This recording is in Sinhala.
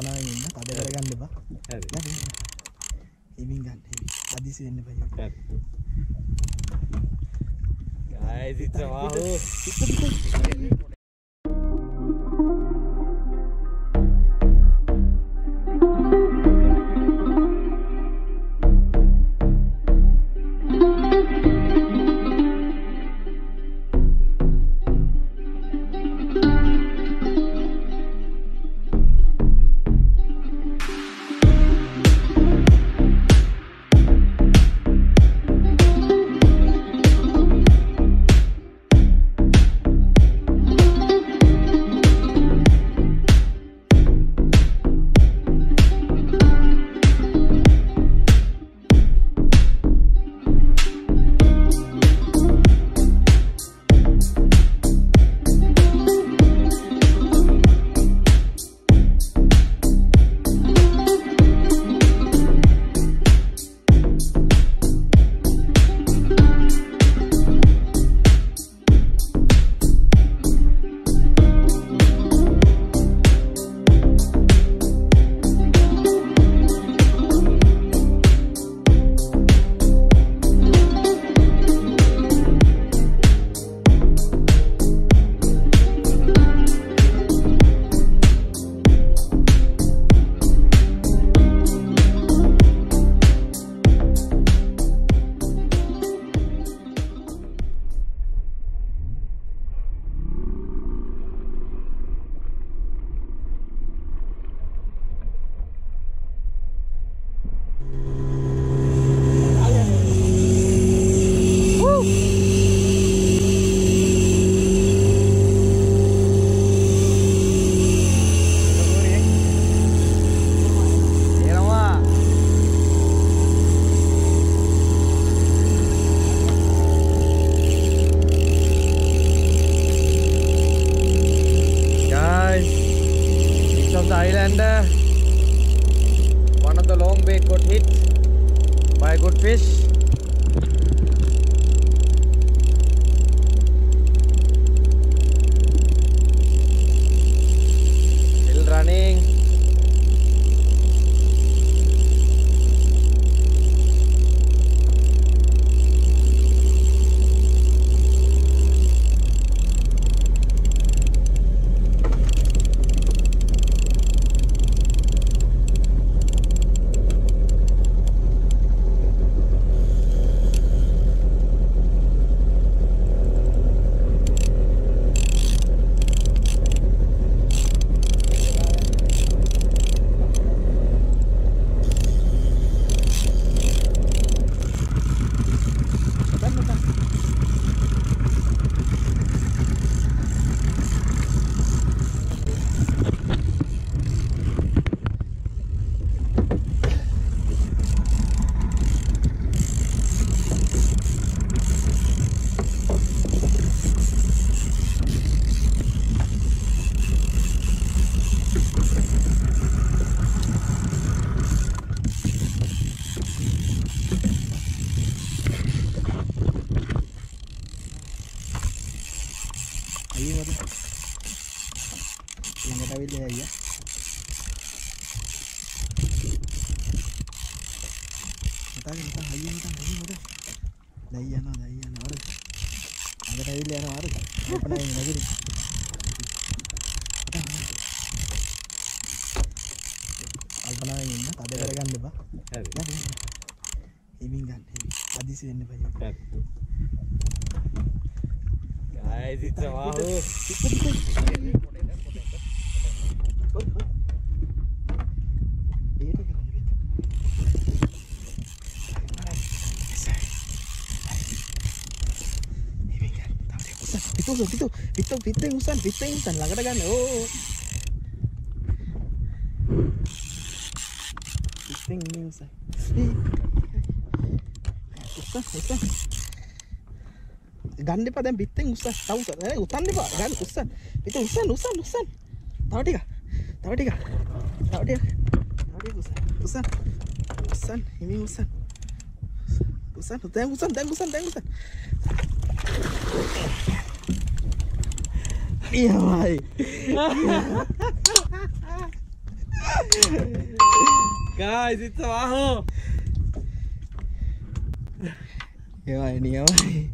කල්පනාවෙන් ඉන්න තද කරගන්න එපා හරි. හිමින් ගන්න හිමින්. අදිසි වෙන්න එපා. හරි guys it's islander uh, one of the long bait got hit by a good fish අයියේ මට ළඟට ඇවිල්ලා. අයියා මතක මතක අයියේ මතක අයියේ මතක දැයි යනවා දැයි යනවා. අර ළඟට ඇවිල්ලා යනවා අර කල්පනාවෙන් නැගිරි කල්පනාවෙන් ඉන්න තද කරගන්න එපා. හිමින් ගන්න. හිමින්. අදිසි වෙන්න එපා යන්න. හරි guys it's a wahoo ඒට කරන්න වෙත. හිමින් ගන්න. තව ටිකක් ගන්න එපා දැන් පිටෙන් උස්සන්න. තව උස්සන්න. ඈ උස්සන්න එපා. ගන්න උස්සන්න. පිට උස්සන්න උස්සන්න උස්සන්න. තව ටිකක්. තව ටිකක්. තව ටිකක්. තව ටිකක් උස්සන්න. උස්සන්න. උස්සන්න. හිමින් උස්සන්න. උස්සන්න. දැන් උස්සන්න. දැන් උස්සන්න. දැන් උස්සන්න. යමයි. Guys, it's a Wahoo! ඒවා නියමයි